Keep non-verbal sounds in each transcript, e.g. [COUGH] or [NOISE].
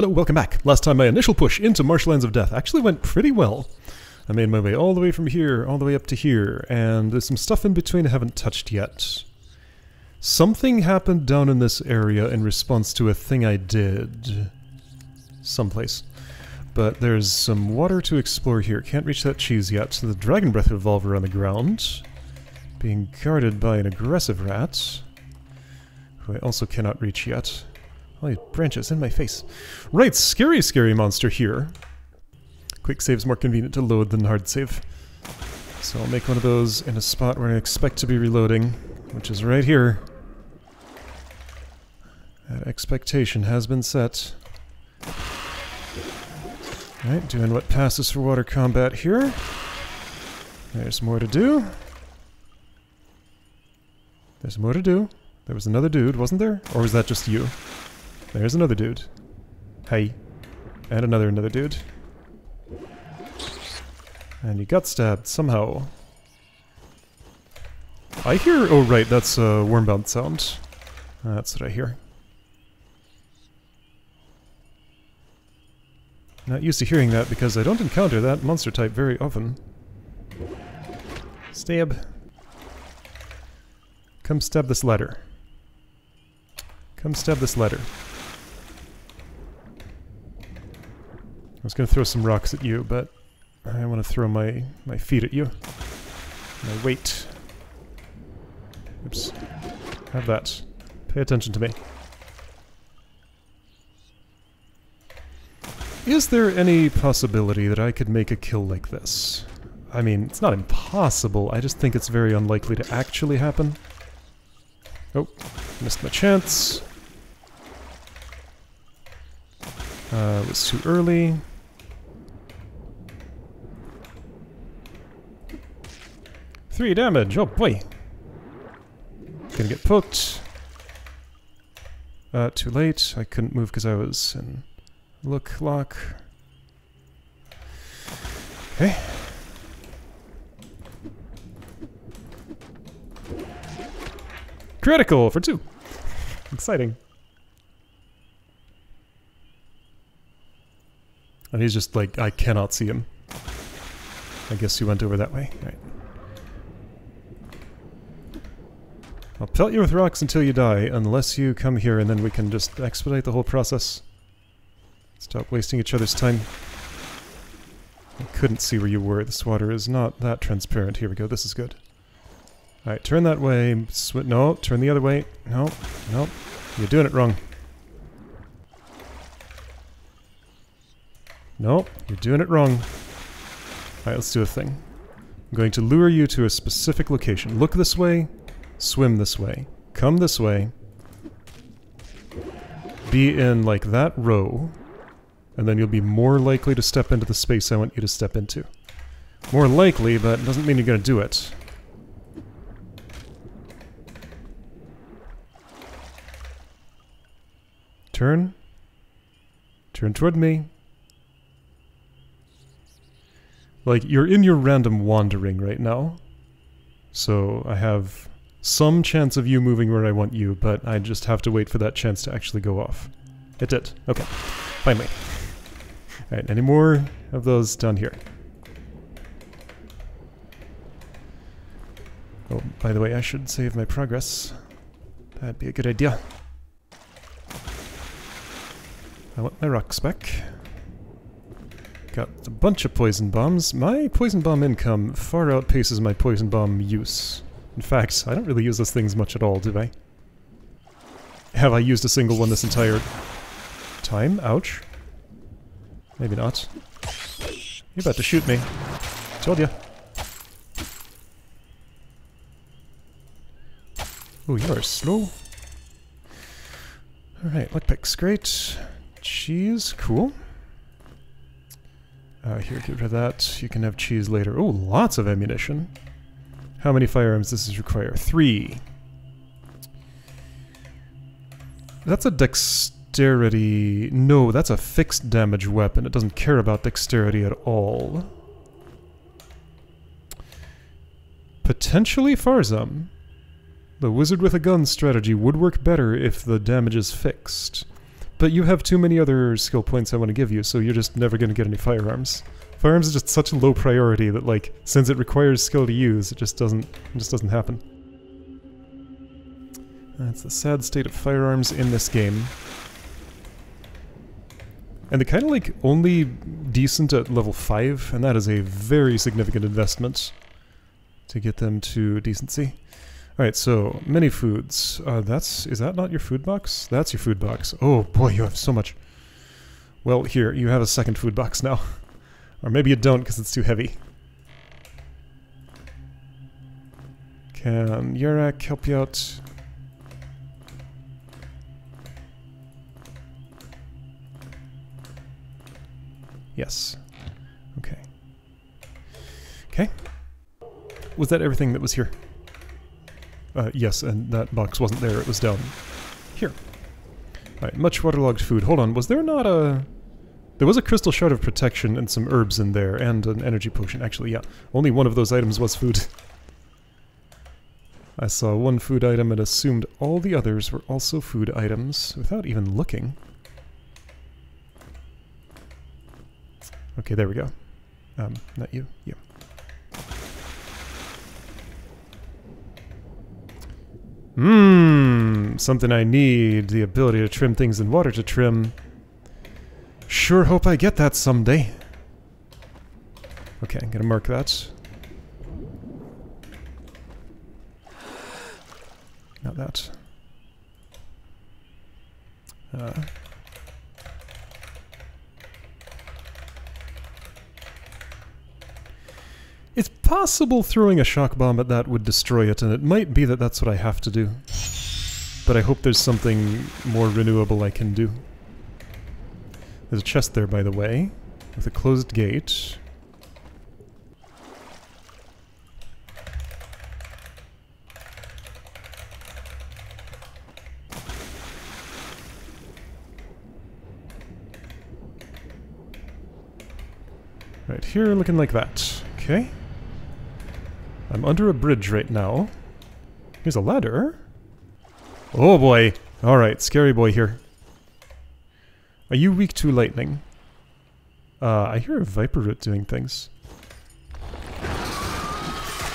Hello, welcome back. Last time my initial push into Marshlands of Death actually went pretty well. I made my way all the way from here, all the way up to here, and there's some stuff in between I haven't touched yet. Something happened down in this area in response to a thing I did. Someplace. But there's some water to explore here. Can't reach that cheese yet. So The Dragon Breath Revolver on the ground. Being guarded by an aggressive rat. Who I also cannot reach yet. These branches in my face. Right, scary, scary monster here. Quick save's more convenient to load than hard save. So I'll make one of those in a spot where I expect to be reloading, which is right here. That expectation has been set. Alright, doing what passes for water combat here. There's more to do. There's more to do. There was another dude, wasn't there? Or was that just you? There's another dude. Hey. And another another dude. And he got stabbed somehow. I hear... Oh, right, that's a wormbound sound. That's what I hear. Not used to hearing that because I don't encounter that monster type very often. Stab. Come stab this letter. Come stab this ladder. I was going to throw some rocks at you, but I want to throw my, my feet at you. My weight. Oops. Have that. Pay attention to me. Is there any possibility that I could make a kill like this? I mean, it's not impossible, I just think it's very unlikely to actually happen. Oh, missed my chance. Uh, it was too early. Three damage, oh boy. Gonna get poked. Uh, too late. I couldn't move because I was in look lock. Okay. Critical for two. [LAUGHS] Exciting. And he's just like, I cannot see him. I guess he went over that way. Right. I'll pelt you with rocks until you die, unless you come here and then we can just expedite the whole process. Stop wasting each other's time. I couldn't see where you were. This water is not that transparent. Here we go. This is good. Alright, turn that way. Sw no, turn the other way. No, no. You're doing it wrong. No, you're doing it wrong. Alright, let's do a thing. I'm going to lure you to a specific location. Look this way, swim this way, come this way, be in like that row, and then you'll be more likely to step into the space I want you to step into. More likely, but doesn't mean you're going to do it. Turn. Turn toward me. Like, you're in your random wandering right now. So I have some chance of you moving where I want you, but I just have to wait for that chance to actually go off. It did. Okay. Finally. Alright, any more of those down here? Oh, by the way, I should save my progress. That'd be a good idea. I want my rocks back. Got a bunch of poison bombs. My poison bomb income far outpaces my poison bomb use. In fact, I don't really use those things much at all, do I? Have I used a single one this entire time? Ouch. Maybe not. You're about to shoot me. Told ya. Oh, you are slow. Alright, lockpick's great. Cheese, cool. Uh, here, get rid of that. You can have cheese later. Oh, lots of ammunition. How many firearms does this require? Three. That's a dexterity... No, that's a fixed damage weapon. It doesn't care about dexterity at all. Potentially Farzam. The wizard with a gun strategy would work better if the damage is fixed. But you have too many other skill points I want to give you, so you're just never going to get any firearms. Firearms is just such a low priority that, like, since it requires skill to use, it just doesn't, it just doesn't happen. That's the sad state of firearms in this game. And they're kind of like only decent at level 5, and that is a very significant investment to get them to decency. Alright, so, many foods. Uh, that's, is that not your food box? That's your food box. Oh boy, you have so much. Well, here, you have a second food box now. [LAUGHS] or maybe you don't because it's too heavy. Can Yurak help you out? Yes. Okay. Okay. Was that everything that was here? Uh, yes, and that box wasn't there, it was down here. Alright, much waterlogged food. Hold on, was there not a... There was a crystal shard of protection and some herbs in there, and an energy potion. Actually, yeah, only one of those items was food. I saw one food item and assumed all the others were also food items, without even looking. Okay, there we go. Um, not you, you. Mmm, something I need, the ability to trim things in water to trim. Sure hope I get that someday. Okay, I'm gonna mark that. Not that. Uh, It's possible throwing a shock bomb at that would destroy it, and it might be that that's what I have to do. But I hope there's something more renewable I can do. There's a chest there, by the way, with a closed gate. Right here, looking like that. Okay. I'm under a bridge right now. Here's a ladder. Oh boy. Alright, scary boy here. Are you weak to lightning? Uh, I hear a viper root doing things.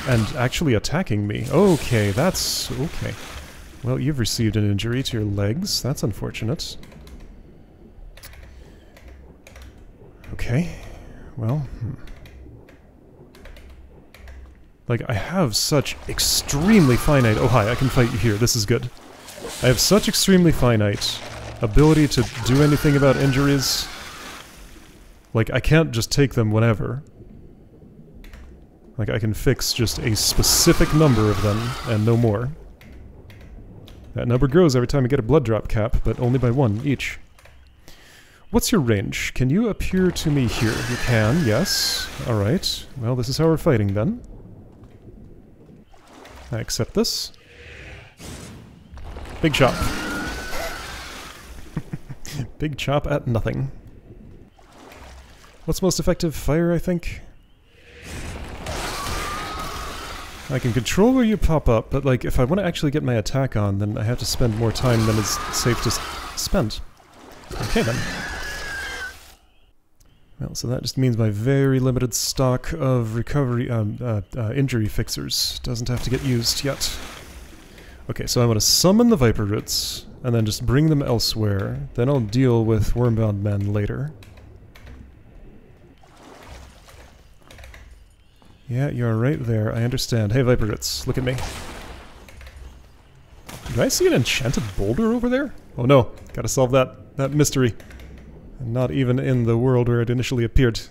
And actually attacking me. Okay, that's... okay. Well, you've received an injury to your legs. That's unfortunate. Okay. Well, hmm. Like, I have such extremely finite... Oh, hi, I can fight you here. This is good. I have such extremely finite ability to do anything about injuries. Like, I can't just take them whenever. Like, I can fix just a specific number of them, and no more. That number grows every time I get a blood drop cap, but only by one each. What's your range? Can you appear to me here? You can, yes. Alright. Well, this is how we're fighting then. I accept this. Big chop. [LAUGHS] Big chop at nothing. What's most effective? Fire, I think? I can control where you pop up, but like, if I want to actually get my attack on, then I have to spend more time than is safe to spend. Okay then. Well, so that just means my very limited stock of recovery, um, uh, uh, injury fixers doesn't have to get used yet. Okay, so I'm going to summon the Viper Roots, and then just bring them elsewhere. Then I'll deal with Wormbound Men later. Yeah, you're right there. I understand. Hey, Viper Roots, look at me. Do I see an enchanted boulder over there? Oh no, gotta solve that, that mystery. And not even in the world where it initially appeared.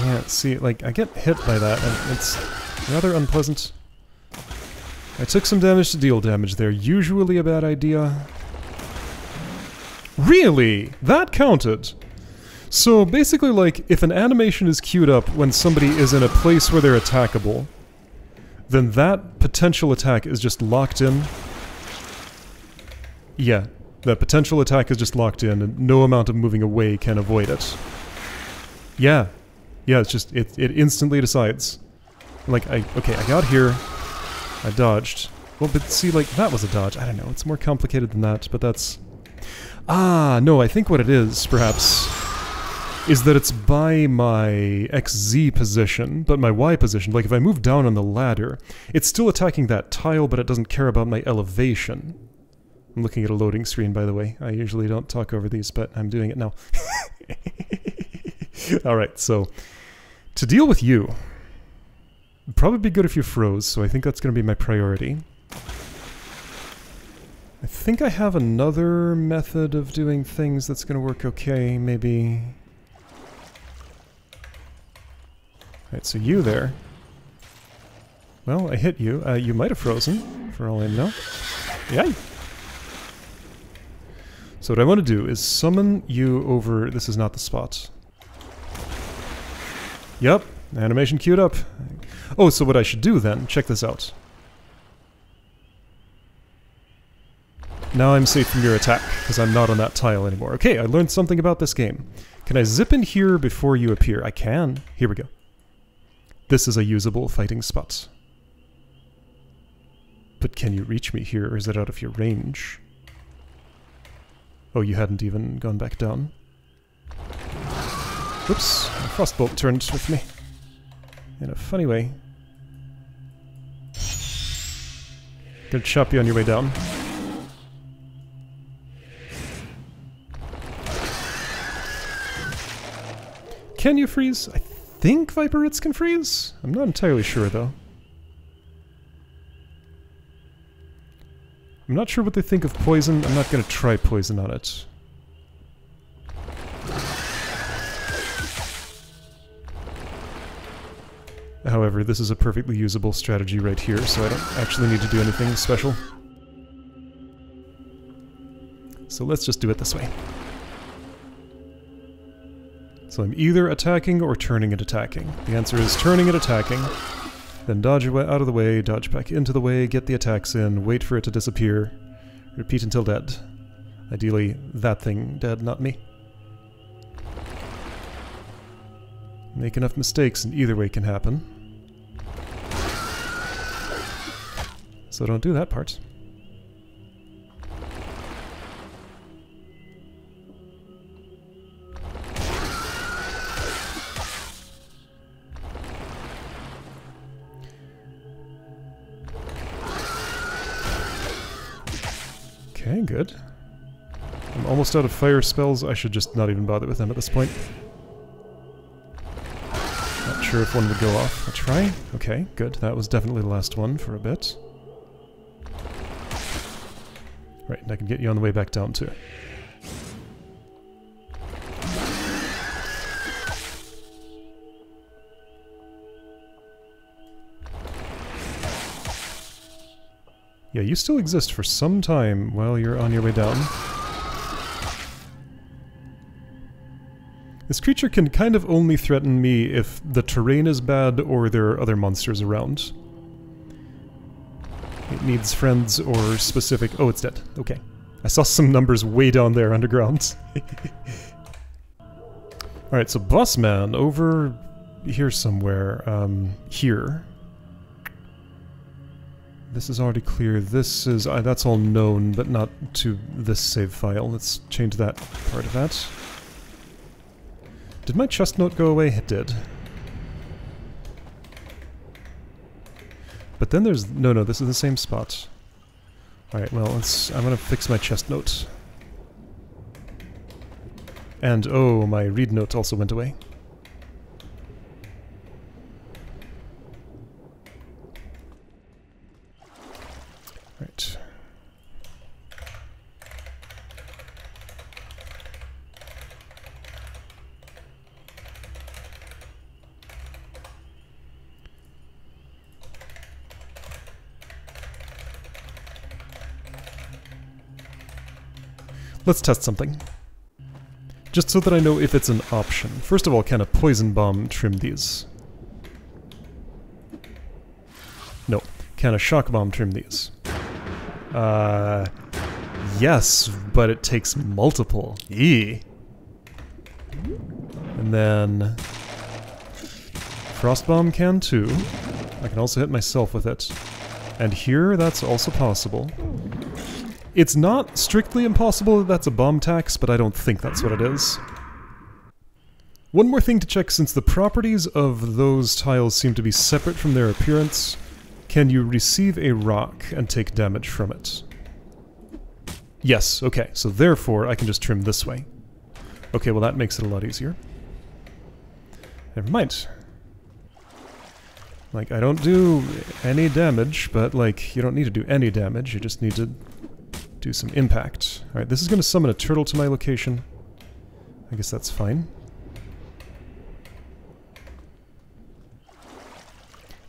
Yeah, see, like, I get hit by that, and it's rather unpleasant. I took some damage to deal damage there. Usually a bad idea. Really? That counted? So basically, like, if an animation is queued up when somebody is in a place where they're attackable, then that potential attack is just locked in. Yeah, the potential attack is just locked in, and no amount of moving away can avoid it. Yeah. Yeah, it's just, it, it instantly decides. Like, I, okay, I got here, I dodged. Well, but see, like, that was a dodge. I don't know, it's more complicated than that, but that's... Ah, no, I think what it is, perhaps, is that it's by my XZ position, but my Y position. Like, if I move down on the ladder, it's still attacking that tile, but it doesn't care about my elevation. I'm looking at a loading screen, by the way. I usually don't talk over these, but I'm doing it now. [LAUGHS] Alright, so, to deal with you, probably be good if you froze, so I think that's going to be my priority. I think I have another method of doing things that's going to work okay, maybe... Alright, so you there. Well, I hit you. Uh, you might have frozen, for all I know. Yeah. So what I want to do is summon you over... This is not the spot. Yep, animation queued up. Oh, so what I should do then, check this out. Now I'm safe from your attack, because I'm not on that tile anymore. Okay, I learned something about this game. Can I zip in here before you appear? I can. Here we go. This is a usable fighting spot. But can you reach me here, or is it out of your range? Oh, you hadn't even gone back down. Whoops, Frostbolt turned with me. In a funny way. Gonna chop you on your way down. Can you freeze? I think Viper Roots can freeze? I'm not entirely sure, though. I'm not sure what they think of poison. I'm not going to try poison on it. However, this is a perfectly usable strategy right here, so I don't actually need to do anything special. So let's just do it this way. So I'm either attacking or turning and attacking. The answer is turning and attacking. Then dodge out of the way, dodge back into the way, get the attacks in, wait for it to disappear, repeat until dead. Ideally, that thing dead, not me. Make enough mistakes and either way can happen. So don't do that part. Good. I'm almost out of fire spells. I should just not even bother with them at this point. Not sure if one would go off. I'll try. Okay, good. That was definitely the last one for a bit. Right, and I can get you on the way back down too. Yeah, you still exist for some time while you're on your way down. This creature can kind of only threaten me if the terrain is bad or there are other monsters around. It needs friends or specific... Oh, it's dead. Okay. I saw some numbers way down there underground. [LAUGHS] Alright, so Boss Man over here somewhere. Um, here. This is already clear. This is... Uh, that's all known, but not to this save file. Let's change that part of that. Did my chest note go away? It did. But then there's... No, no, this is the same spot. Alright, well, let's... I'm gonna fix my chest note. And, oh, my read note also went away. Let's test something. Just so that I know if it's an option. First of all, can a poison bomb trim these? No. Can a shock bomb trim these? Uh, yes, but it takes multiple. Yee. And then Frost Bomb can too. I can also hit myself with it. And here, that's also possible. It's not strictly impossible that that's a bomb tax, but I don't think that's what it is. One more thing to check since the properties of those tiles seem to be separate from their appearance. Can you receive a rock and take damage from it? Yes, okay, so therefore I can just trim this way. Okay, well that makes it a lot easier. Never mind. Like, I don't do any damage, but like, you don't need to do any damage, you just need to do some impact. Alright, this is going to summon a turtle to my location. I guess that's fine.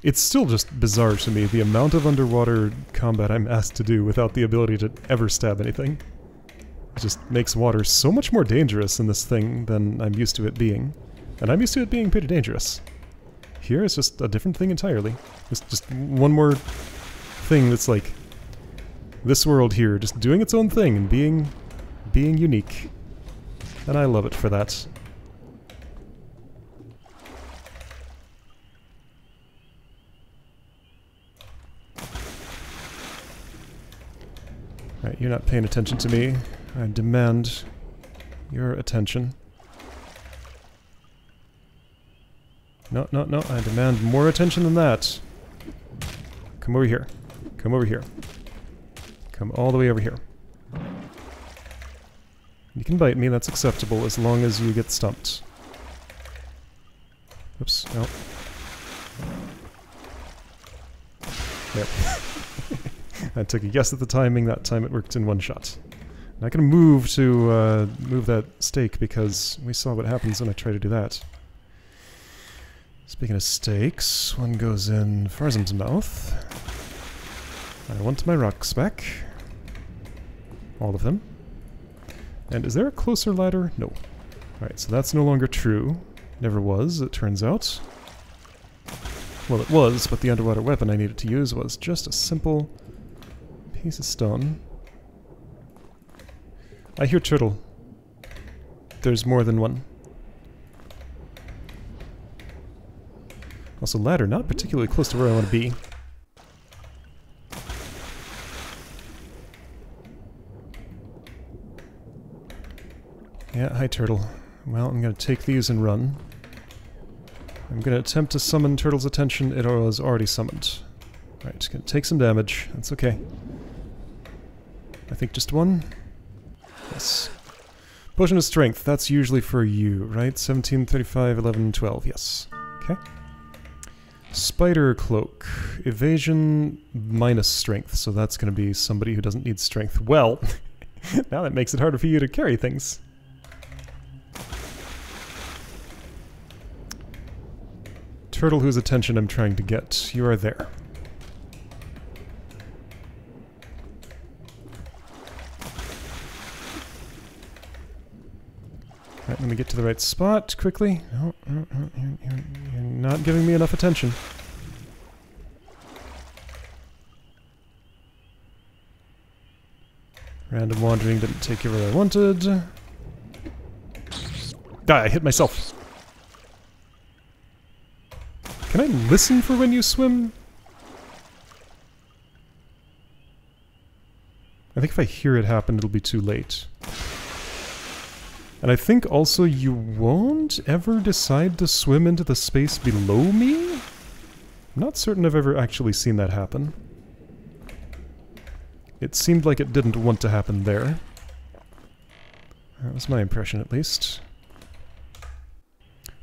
It's still just bizarre to me, the amount of underwater combat I'm asked to do without the ability to ever stab anything. It just makes water so much more dangerous in this thing than I'm used to it being. And I'm used to it being pretty dangerous. Here it's just a different thing entirely. It's just one more thing that's like this world here, just doing its own thing and being being unique. And I love it for that. Right, you're not paying attention to me. I demand your attention. No, no, no, I demand more attention than that. Come over here. Come over here. Come all the way over here. You can bite me, that's acceptable, as long as you get stumped. Oops, no. There. [LAUGHS] I took a guess at the timing, that time it worked in one shot. I'm not gonna move to uh, move that stake because we saw what happens when I try to do that. Speaking of stakes, one goes in Farzam's mouth. I want my rocks back. All of them. And is there a closer ladder? No. Alright, so that's no longer true. Never was, it turns out. Well, it was, but the underwater weapon I needed to use was just a simple piece of stone. I hear turtle. There's more than one. Also, ladder not particularly close to where I want to be. Yeah, hi turtle. Well, I'm going to take these and run. I'm going to attempt to summon turtle's attention. It was already summoned. Right, going to take some damage. That's okay. I think just one? Yes. Potion of Strength, that's usually for you, right? 17, 35, 11, 12, yes. Okay. Spider Cloak. Evasion minus Strength, so that's going to be somebody who doesn't need Strength. Well, [LAUGHS] now that makes it harder for you to carry things. Turtle whose attention I'm trying to get. You are there. Let me get to the right spot quickly. No, no, no, you're, you're not giving me enough attention. Random wandering didn't take you where I wanted. Ah, I hit myself. Can I listen for when you swim? I think if I hear it happen, it'll be too late. And I think also you won't ever decide to swim into the space below me? I'm not certain I've ever actually seen that happen. It seemed like it didn't want to happen there. That was my impression, at least.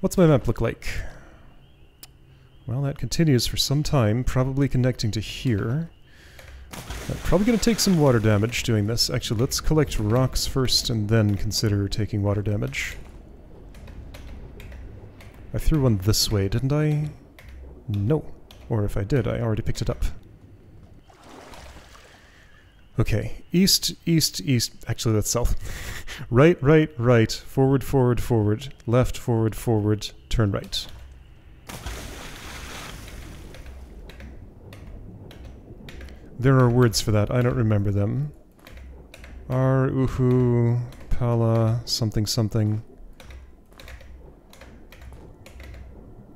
What's my map look like? Well, that continues for some time, probably connecting to here. I'm probably going to take some water damage doing this. Actually, let's collect rocks first and then consider taking water damage. I threw one this way, didn't I? No. Or if I did, I already picked it up. Okay, east, east, east. Actually, that's south. [LAUGHS] right, right, right. Forward, forward, forward. Left, forward, forward. Turn right. There are words for that. I don't remember them. Ar, uhu, pala, something, something.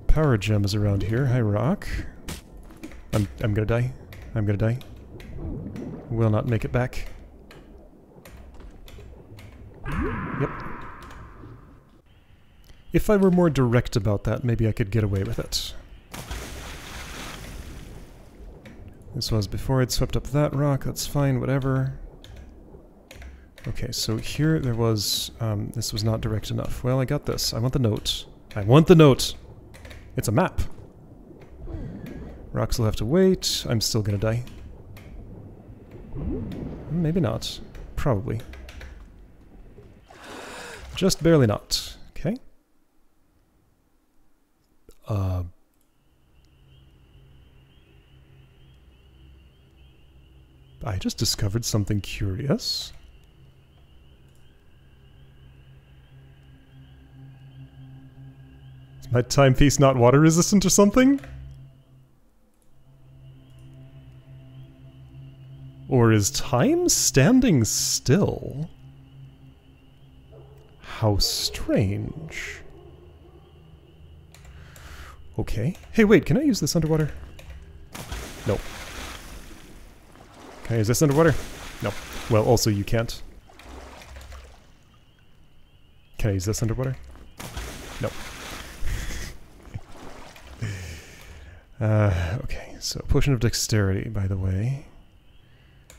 Power gem is around here. Hi, rock. I'm, I'm gonna die. I'm gonna die. Will not make it back. Yep. If I were more direct about that, maybe I could get away with it. This was before I'd swept up that rock, that's fine, whatever. Okay, so here there was, um, this was not direct enough. Well, I got this. I want the note. I want the note! It's a map. Rocks will have to wait. I'm still gonna die. Maybe not. Probably. Just barely not. Okay. Uh... I just discovered something curious. Is my timepiece not water resistant or something? Or is time standing still? How strange. Okay. Hey, wait, can I use this underwater? No. Can I use this underwater? No. Well, also you can't. Can I use this underwater? No. [LAUGHS] uh, okay, so potion of dexterity, by the way.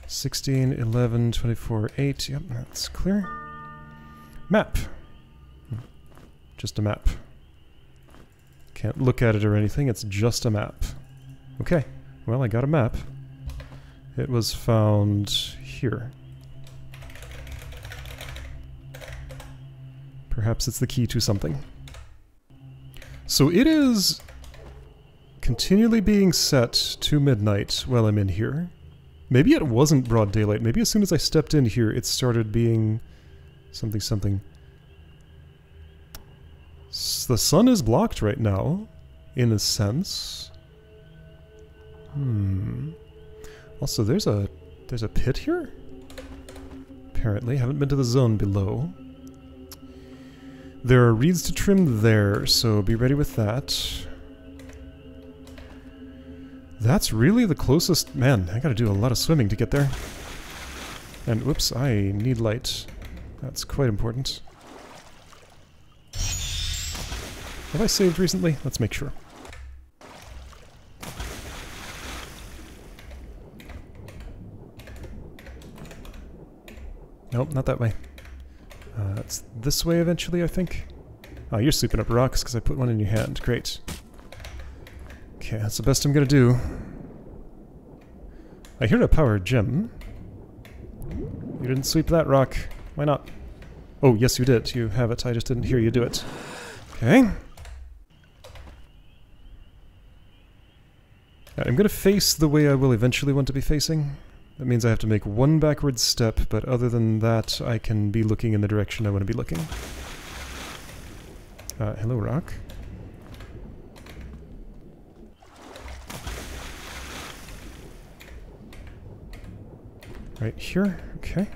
16, 11, 24, 8. Yep, that's clear. Map. Just a map. Can't look at it or anything, it's just a map. Okay, well I got a map. It was found here. Perhaps it's the key to something. So it is continually being set to midnight while I'm in here. Maybe it wasn't broad daylight. Maybe as soon as I stepped in here, it started being something something. S the sun is blocked right now, in a sense. Hmm. Also, there's a there's a pit here. Apparently, haven't been to the zone below. There are reeds to trim there, so be ready with that. That's really the closest... Man, I gotta do a lot of swimming to get there. And whoops, I need light. That's quite important. Have I saved recently? Let's make sure. Nope, not that way. Uh, it's this way eventually, I think. Oh, you're sweeping up rocks because I put one in your hand. Great. Okay, that's the best I'm gonna do. I hear a power gem. You didn't sweep that rock. Why not? Oh, yes you did. You have it. I just didn't hear you do it. Okay. I'm gonna face the way I will eventually want to be facing. That means I have to make one backward step, but other than that, I can be looking in the direction I want to be looking. Uh, hello, rock. Right here, okay.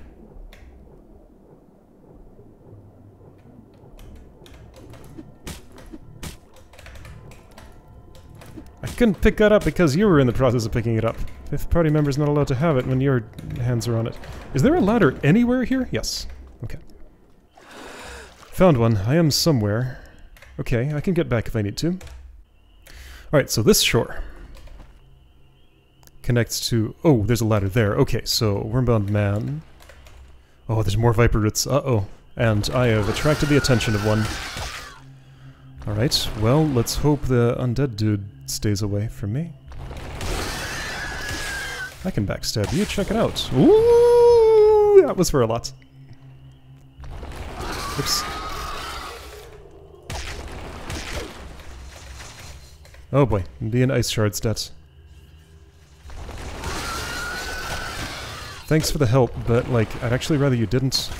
I couldn't pick that up because you were in the process of picking it up. Fifth party member's not allowed to have it when your hands are on it. Is there a ladder anywhere here? Yes. Okay. Found one. I am somewhere. Okay, I can get back if I need to. Alright, so this shore connects to... Oh, there's a ladder there. Okay, so Wormbound Man. Oh, there's more Viper Roots. Uh-oh. And I have attracted the attention of one. Alright, well, let's hope the undead dude stays away from me. I can backstab you, check it out. Ooh, that was for a lot. Oops. Oh boy, be an ice shard stat. Thanks for the help, but like, I'd actually rather you didn't.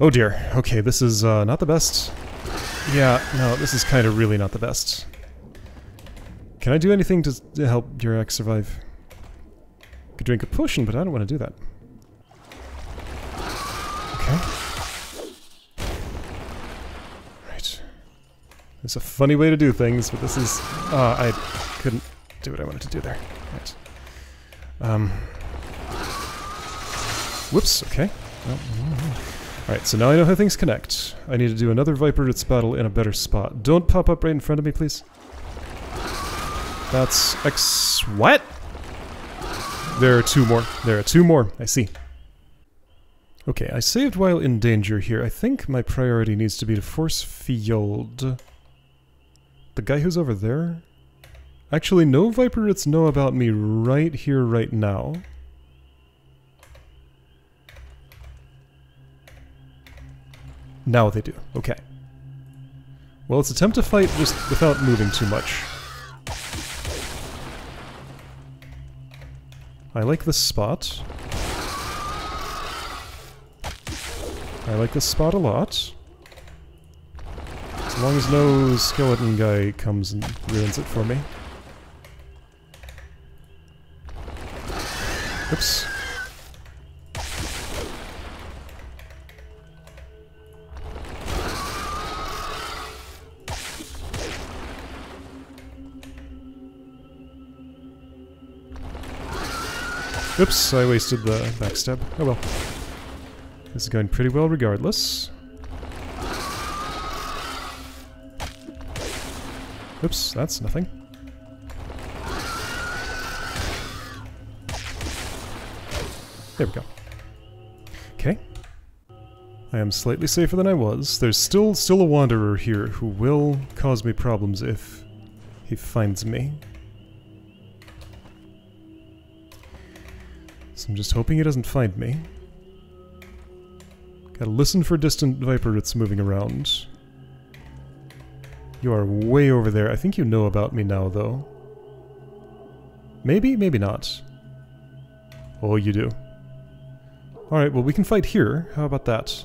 Oh dear, okay, this is uh, not the best. Yeah, no, this is kind of really not the best. Can I do anything to, help Durak survive? Could drink a potion, but I don't want to do that. Okay. Right. It's a funny way to do things, but this is... Uh, I couldn't... do what I wanted to do there. Right. Um. Whoops, okay. Alright, so now I know how things connect. I need to do another Viper Roots battle in a better spot. Don't pop up right in front of me, please. That's X... What? There are two more. There are two more. I see. Okay, I saved while in danger here. I think my priority needs to be to force field. The guy who's over there? Actually, no Viper Roots know about me right here, right now. Now they do. Okay. Well, let's attempt to fight just without moving too much. I like this spot. I like this spot a lot. As long as no skeleton guy comes and ruins it for me. Oops. Oops, I wasted the backstab. Oh well. This is going pretty well regardless. Oops, that's nothing. There we go. Okay. I am slightly safer than I was. There's still still a wanderer here who will cause me problems if he finds me. So I'm just hoping he doesn't find me. Gotta listen for distant viper that's moving around. You are way over there. I think you know about me now, though. Maybe, maybe not. Oh, you do. Alright, well we can fight here. How about that?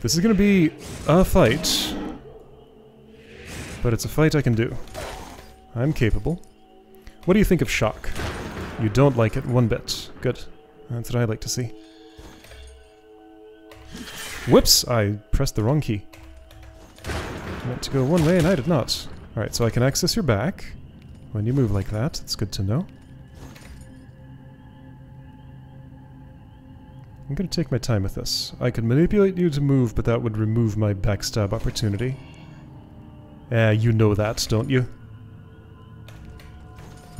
This is gonna be a fight. But it's a fight I can do. I'm capable. What do you think of shock? You don't like it one bit. Good. That's what I like to see. Whoops! I pressed the wrong key. I meant to go one way and I did not. Alright, so I can access your back when you move like that. It's good to know. I'm gonna take my time with this. I could manipulate you to move, but that would remove my backstab opportunity. Eh, you know that, don't you?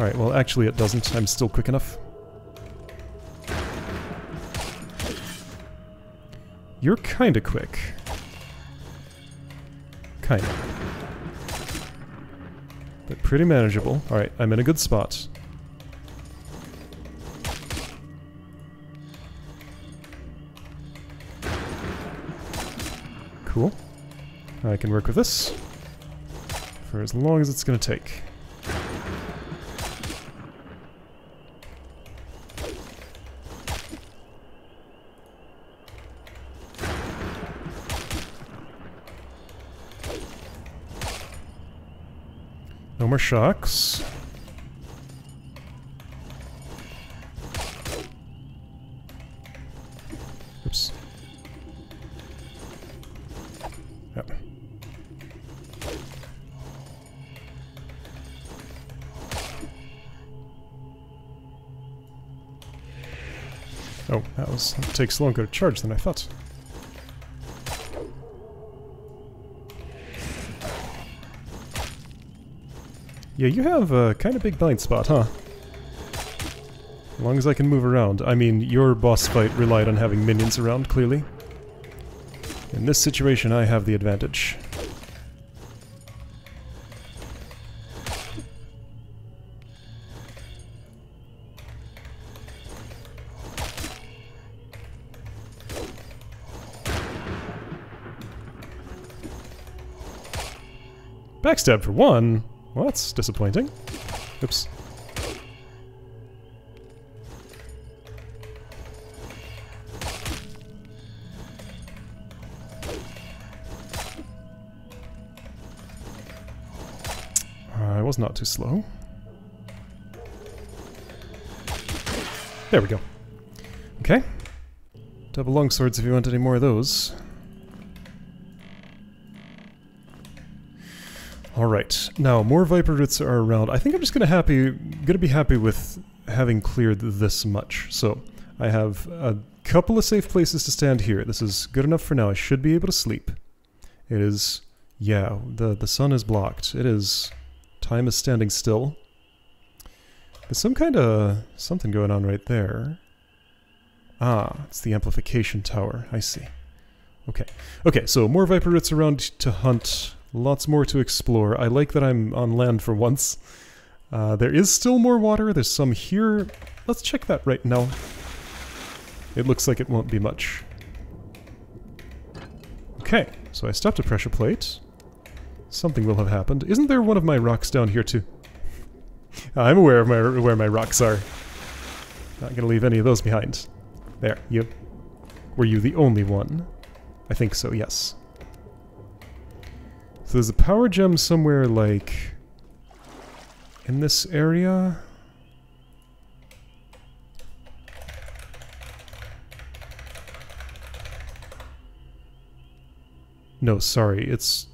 Alright, well actually it doesn't. I'm still quick enough. You're kinda quick. Kinda. But pretty manageable. Alright, I'm in a good spot. Cool. I can work with this for as long as it's gonna take. More shocks. Oops. Yep. Oh, that was that takes longer to charge than I thought. Yeah, you have uh, a kind of big blind spot, huh? As long as I can move around. I mean, your boss fight relied on having minions around, clearly. In this situation, I have the advantage. Backstab for one? Well, that's disappointing. Oops. Uh, I was not too slow. There we go. Okay. Double longswords if you want any more of those. All right, now more viper roots are around. I think I'm just gonna happy, gonna be happy with having cleared this much. So I have a couple of safe places to stand here. This is good enough for now. I should be able to sleep. It is, yeah, the the sun is blocked. It is, time is standing still. There's some kind of something going on right there. Ah, it's the amplification tower. I see. Okay. Okay, so more viper roots around to hunt. Lots more to explore. I like that I'm on land for once. Uh, there is still more water. There's some here. Let's check that right now. It looks like it won't be much. Okay, so I stopped a pressure plate. Something will have happened. Isn't there one of my rocks down here too? [LAUGHS] I'm aware of my, where my rocks are. Not gonna leave any of those behind. There, you. Were you the only one? I think so, yes. So there's a power gem somewhere, like... In this area? No, sorry, it's...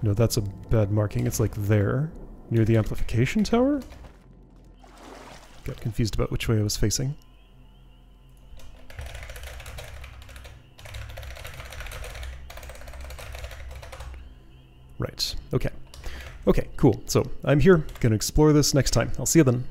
No, that's a bad marking. It's like there, near the amplification tower? Got confused about which way I was facing. Right. Okay. Okay, cool. So I'm here, gonna explore this next time. I'll see you then.